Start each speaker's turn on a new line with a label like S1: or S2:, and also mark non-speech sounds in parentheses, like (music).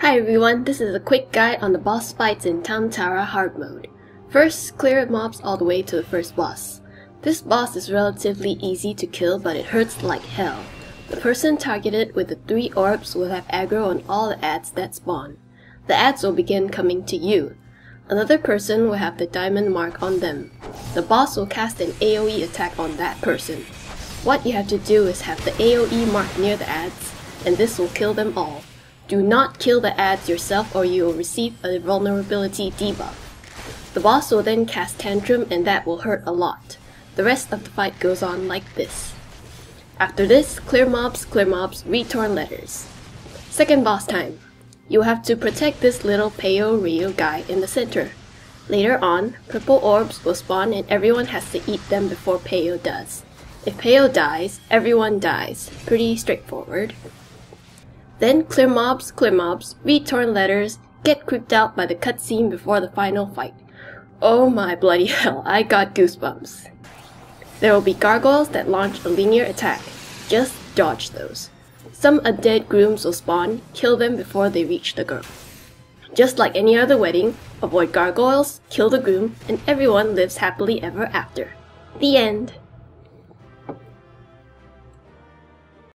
S1: Hi everyone, this is a quick guide on the boss fights in Tamtara hard mode. First, clear mobs all the way to the first boss. This boss is relatively easy to kill but it hurts like hell. The person targeted with the three orbs will have aggro on all the ads that spawn. The ads will begin coming to you. Another person will have the diamond mark on them. The boss will cast an AoE attack on that person. What you have to do is have the AoE mark near the ads, and this will kill them all. Do not kill the ads yourself or you will receive a vulnerability debuff. The boss will then cast Tantrum and that will hurt a lot. The rest of the fight goes on like this. After this, clear mobs, clear mobs, read torn letters. Second boss time. You have to protect this little Paiyo Reiyo guy in the center. Later on, purple orbs will spawn and everyone has to eat them before Paiyo does. If Peo dies, everyone dies. Pretty straightforward. Then clear mobs, clear mobs, read torn letters, get creeped out by the cutscene before the final fight. Oh my bloody (laughs) hell, I got goosebumps. There will be gargoyles that launch a linear attack. Just dodge those. Some undead grooms will spawn, kill them before they reach the girl. Just like any other wedding, avoid gargoyles, kill the groom, and everyone lives happily ever after. The end.